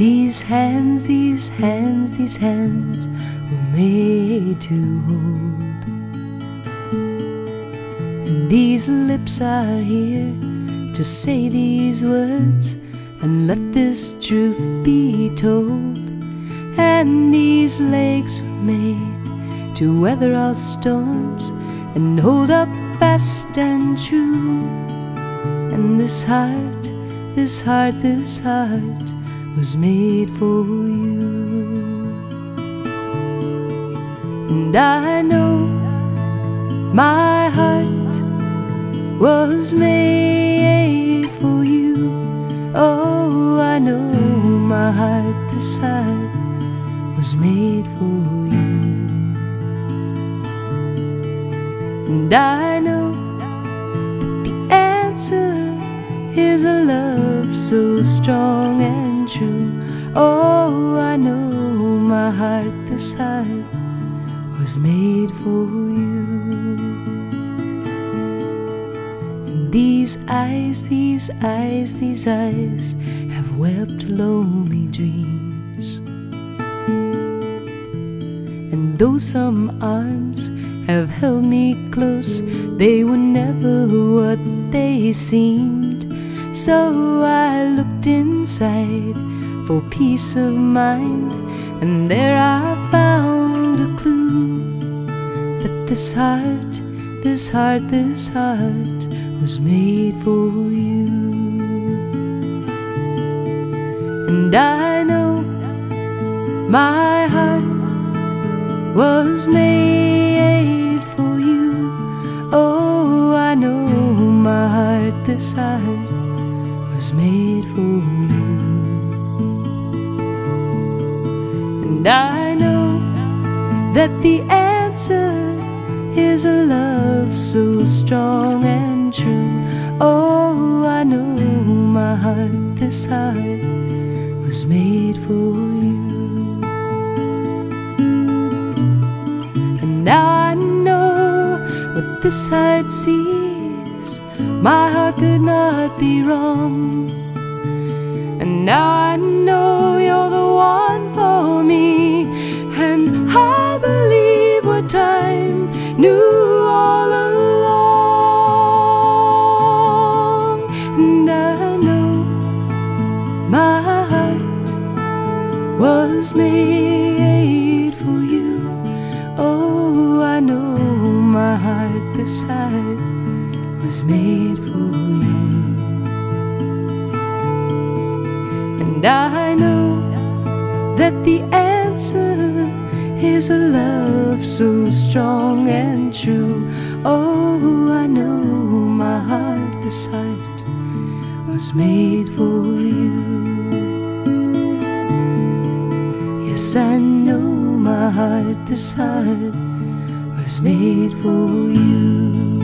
These hands, these hands, these hands were made to hold. And these lips are here to say these words and let this truth be told. And these legs were made to weather all storms and hold up fast and true. And this heart, this heart, this heart was made for you. And I know my heart was made for you. Oh, I know my heart, this heart was made for you. And I know that the answer is a love so strong and true. Oh, I know my heart, this heart was made for you. And these eyes, these eyes, these eyes have wept lonely dreams. And though some arms have held me close, they were never what they seemed. So I inside for peace of mind, and there I found a clue that this heart, this heart, this heart was made for you. And I know my heart was made that the answer is a love so strong and true. Oh, I know my heart, this heart was made for you. And now I know what this heart sees. My heart could not be wrong. All along. And I know my heart was made for you. Oh, I know my heart, this heart was made for you. And I know that the answer is a love so strong and true. Oh, I know my heart, this heart was made for you. Yes, I know my heart, this heart was made for you.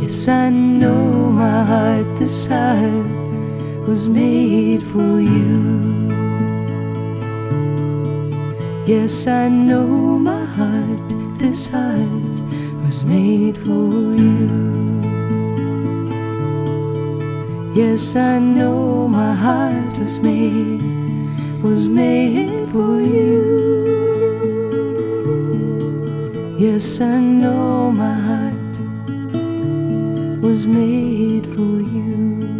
Yes, I know my heart, this heart was made for you. Yes, I know my heart, this heart was made for you. Yes, I know my heart was made, was made for you. Yes, I know my heart was made for you.